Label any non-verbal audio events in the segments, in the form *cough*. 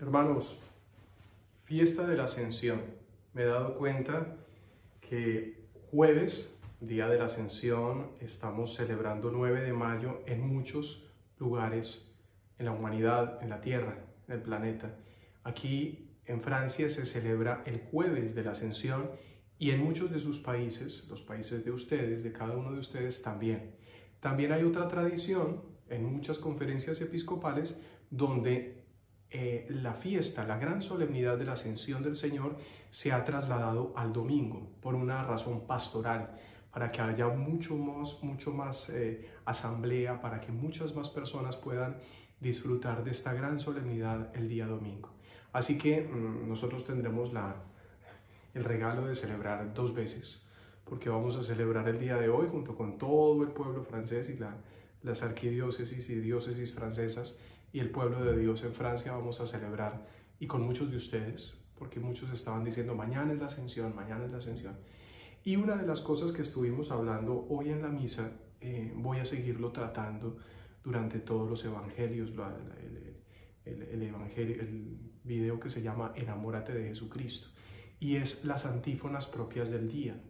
Hermanos, fiesta de la ascensión. Me he dado cuenta que jueves, día de la ascensión, estamos celebrando 9 de mayo en muchos lugares en la humanidad, en la Tierra, en el planeta. Aquí en Francia se celebra el jueves de la ascensión y en muchos de sus países, los países de ustedes, de cada uno de ustedes también. También hay otra tradición en muchas conferencias episcopales donde eh, la fiesta, la gran solemnidad de la ascensión del Señor se ha trasladado al domingo por una razón pastoral, para que haya mucho más, mucho más eh, asamblea, para que muchas más personas puedan disfrutar de esta gran solemnidad el día domingo. Así que mm, nosotros tendremos la, el regalo de celebrar dos veces, porque vamos a celebrar el día de hoy junto con todo el pueblo francés y la, las arquidiócesis y diócesis francesas y el pueblo de Dios en Francia vamos a celebrar y con muchos de ustedes, porque muchos estaban diciendo mañana es la ascensión, mañana es la ascensión. Y una de las cosas que estuvimos hablando hoy en la misa, eh, voy a seguirlo tratando durante todos los evangelios, el, el, evangelio, el video que se llama Enamórate de Jesucristo, y es las antífonas propias del día.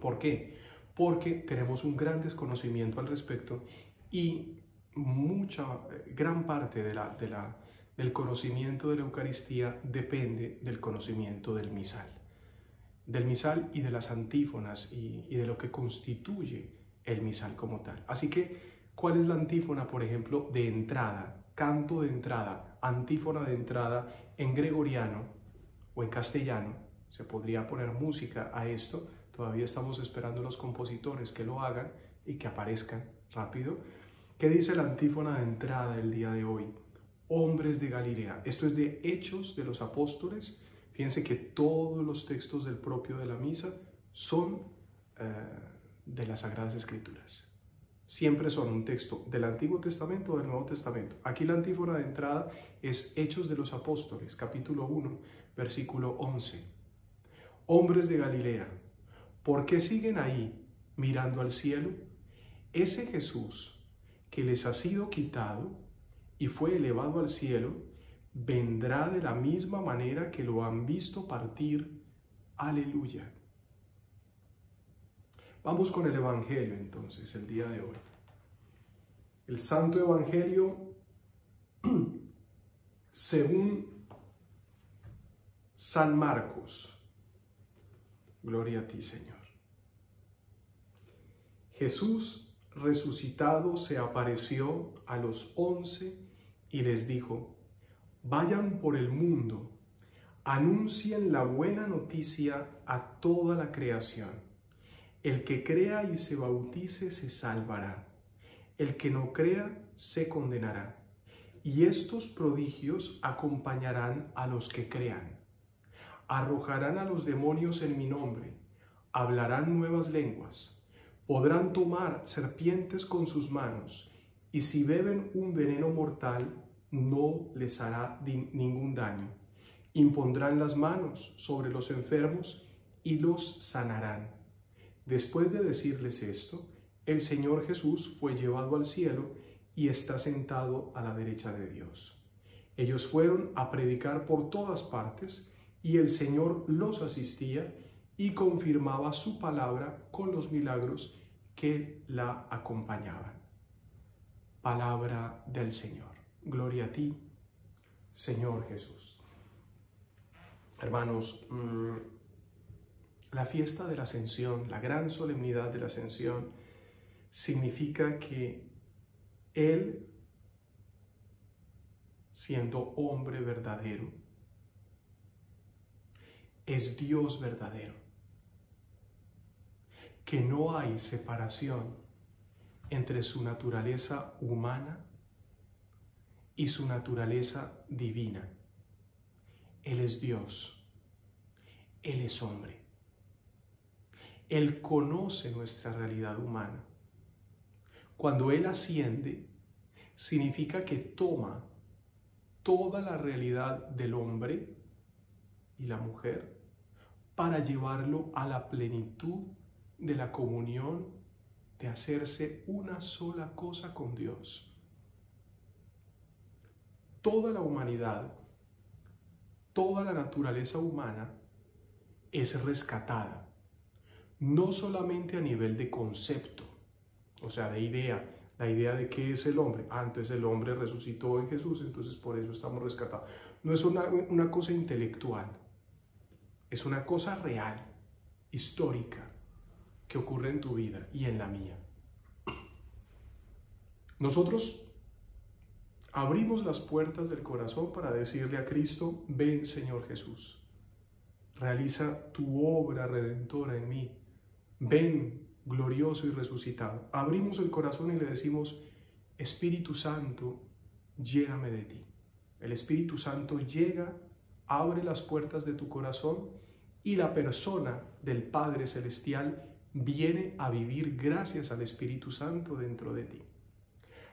¿Por qué? Porque tenemos un gran desconocimiento al respecto y mucha, gran parte del conocimiento de la Eucaristía depende del conocimiento del misal. Del misal y de las antífonas y, y de lo que constituye el misal como tal. Así que, ¿cuál es la antífona, por ejemplo, de entrada, canto de entrada, antífona de entrada en gregoriano o en castellano? Se podría poner música a esto. Todavía estamos esperando los compositores que lo hagan y que aparezcan rápido ¿Qué dice la antífona de entrada del día de hoy? Hombres de Galilea. Esto es de Hechos de los Apóstoles. Fíjense que todos los textos del propio de la misa son eh, de las Sagradas Escrituras. Siempre son un texto del Antiguo Testamento o del Nuevo Testamento. Aquí la antífona de entrada es Hechos de los Apóstoles, capítulo 1, versículo 11. Hombres de Galilea, ¿por qué siguen ahí mirando al cielo? Ese Jesús que les ha sido quitado y fue elevado al cielo, vendrá de la misma manera que lo han visto partir. Aleluya. Vamos con el Evangelio entonces el día de hoy. El Santo Evangelio, *clears throat* según San Marcos. Gloria a ti, Señor. Jesús resucitado se apareció a los once y les dijo, vayan por el mundo, anuncien la buena noticia a toda la creación. El que crea y se bautice se salvará, el que no crea se condenará. Y estos prodigios acompañarán a los que crean. Arrojarán a los demonios en mi nombre, hablarán nuevas lenguas podrán tomar serpientes con sus manos, y si beben un veneno mortal, no les hará ningún daño. Impondrán las manos sobre los enfermos y los sanarán. Después de decirles esto, el Señor Jesús fue llevado al cielo y está sentado a la derecha de Dios. Ellos fueron a predicar por todas partes y el Señor los asistía y confirmaba su palabra con los milagros que la acompañaban. Palabra del Señor. Gloria a ti, Señor Jesús. Hermanos, mm, la fiesta de la ascensión, la gran solemnidad de la ascensión, significa que Él, siendo hombre verdadero, es Dios verdadero que no hay separación entre su naturaleza humana y su naturaleza divina. Él es Dios, Él es hombre. Él conoce nuestra realidad humana. Cuando Él asciende, significa que toma toda la realidad del hombre y la mujer para llevarlo a la plenitud de la comunión, de hacerse una sola cosa con Dios. Toda la humanidad toda la naturaleza humana es rescatada, no solamente a nivel de concepto, o sea, de idea, la idea de qué es el hombre. Ah, entonces el hombre resucitó en Jesús, entonces por eso estamos rescatados. No es una, una cosa intelectual, es una cosa real, histórica, que ocurre en tu vida y en la mía. Nosotros abrimos las puertas del corazón para decirle a Cristo, ven Señor Jesús, realiza tu obra redentora en mí, ven glorioso y resucitado. Abrimos el corazón y le decimos, Espíritu Santo, lléname de ti. El Espíritu Santo llega, abre las puertas de tu corazón y la persona del Padre Celestial viene a vivir gracias al Espíritu Santo dentro de ti.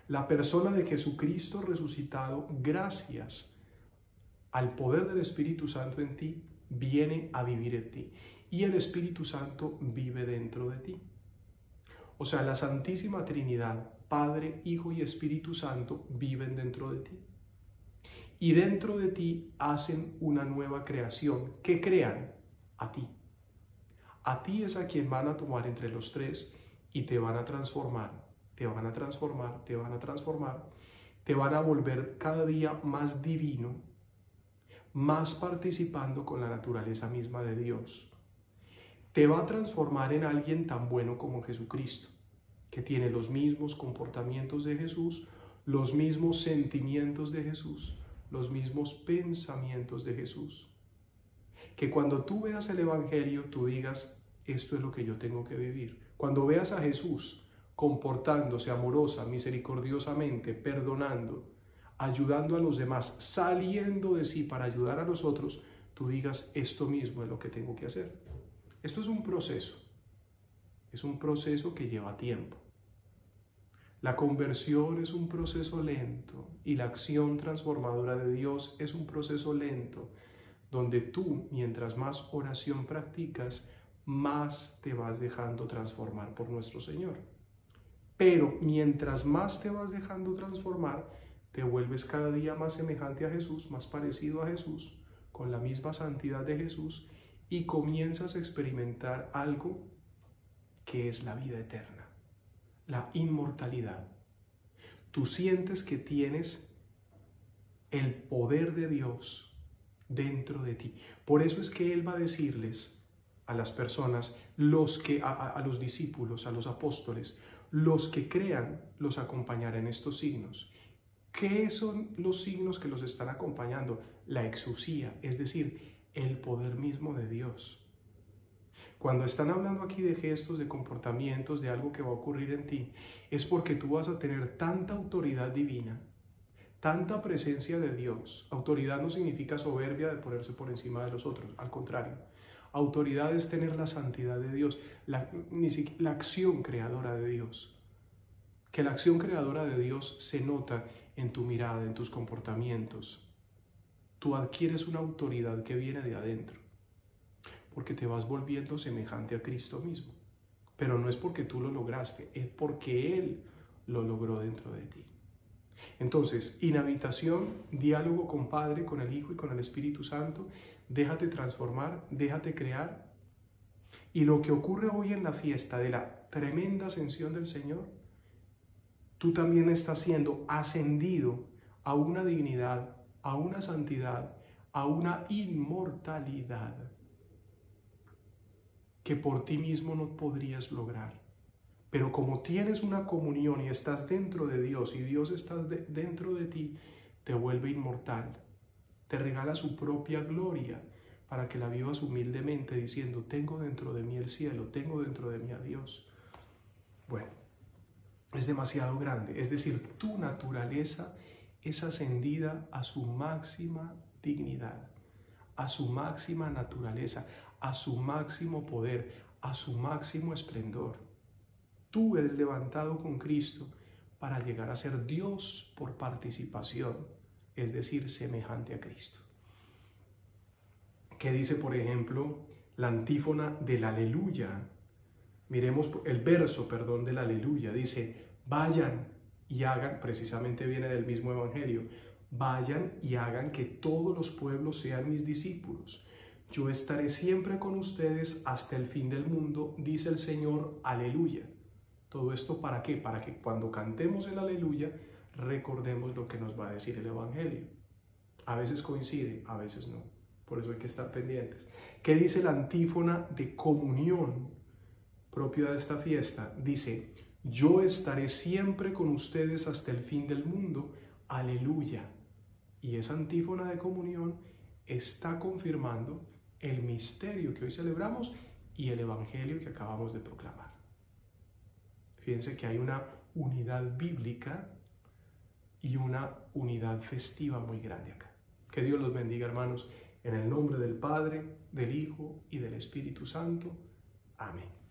La persona de Jesucristo resucitado, gracias al poder del Espíritu Santo en ti, viene a vivir en ti. Y el Espíritu Santo vive dentro de ti. O sea, la Santísima Trinidad, Padre, Hijo y Espíritu Santo, viven dentro de ti. Y dentro de ti hacen una nueva creación. ¿Qué crean? A ti. A ti es a quien van a tomar entre los tres y te van a transformar, te van a transformar, te van a transformar, te van a volver cada día más divino, más participando con la naturaleza misma de Dios te va a transformar en alguien tan bueno como Jesucristo, que tiene los mismos comportamientos de Jesús, los mismos sentimientos de Jesús, los mismos pensamientos de Jesús. Que cuando tú veas el Evangelio, tú digas, esto es lo que yo tengo que vivir. Cuando veas a Jesús comportándose amorosa, misericordiosamente, perdonando, ayudando a los demás, saliendo de sí para ayudar a los otros, tú digas, esto mismo es lo que tengo que hacer. Esto es un proceso. Es un proceso que lleva tiempo. La conversión es un proceso lento y la acción transformadora de Dios es un proceso lento, donde tú, mientras más oración practicas, más te vas dejando transformar por nuestro Señor. Pero mientras más te vas dejando transformar, te vuelves cada día más semejante a Jesús, más parecido a Jesús, con la misma santidad de Jesús y comienzas a experimentar algo que es la vida eterna, la inmortalidad. Tú sientes que tienes el poder de Dios dentro de ti. Por eso es que Él va a decirles a las personas, los que, a, los discípulos, a los apóstoles, los que crean, los acompañarán en estos signos. ¿Qué son los signos que los están acompañando? La exusía, es decir, el poder mismo de Dios. Cuando están hablando aquí de gestos, de comportamientos, de algo que va a ocurrir en ti, es porque tú vas a tener tanta autoridad divina, tanta presencia de Dios. Autoridad no significa soberbia de ponerse por encima de los otros, al contrario. Autoridad es tener la santidad de Dios, la, acción creadora de Dios. Que la acción creadora de Dios se nota en tu mirada, en tus comportamientos, tú adquieres una autoridad que viene de adentro, porque te vas volviendo semejante a Cristo mismo. Pero no es porque tú lo lograste, es porque Él lo logró dentro de ti. Entonces, inhabitación, diálogo con Padre, con el Hijo y con el Espíritu Santo, déjate transformar, déjate crear. Y lo que ocurre hoy en la fiesta de la tremenda ascensión del Señor, tú también estás siendo ascendido a una dignidad a una santidad, a una inmortalidad que por ti mismo no podrías lograr. Pero como tienes una comunión y estás dentro de Dios y Dios está dentro de ti, te vuelve inmortal. Te regala su propia gloria para que la vivas humildemente diciendo, tengo dentro de mí el cielo, tengo dentro de mí a Dios. Bueno, es demasiado grande. Es decir, tu naturaleza es ascendida a su máxima dignidad, a su máxima naturaleza, a su máximo poder, a su máximo esplendor. Tú eres levantado con Cristo para llegar a ser Dios por participación, es decir, semejante a Cristo. ¿Qué dice, por ejemplo, la antífona del aleluya? Miremos el verso, perdón, del aleluya. Dice, vayan y hagan, precisamente viene del mismo Evangelio, Vayan y hagan que todos los pueblos sean mis discípulos. Yo estaré siempre con ustedes hasta el fin del mundo, dice el Señor, aleluya. Todo esto para qué? Para que cuando cantemos el aleluya, recordemos lo que nos va a decir el Evangelio. A veces coincide, a veces no. Por eso hay que estar pendientes. ¿Qué dice la antífona de comunión propia de esta fiesta? Dice, yo estaré siempre con ustedes hasta el fin del mundo. Aleluya. Y esa antífona de comunión está confirmando el misterio que hoy celebramos y el Evangelio que acabamos de proclamar. Fíjense que hay una unidad bíblica y una unidad festiva muy grande acá. Que Dios los bendiga, hermanos, en el nombre del Padre, del Hijo y del Espíritu Santo. Amén.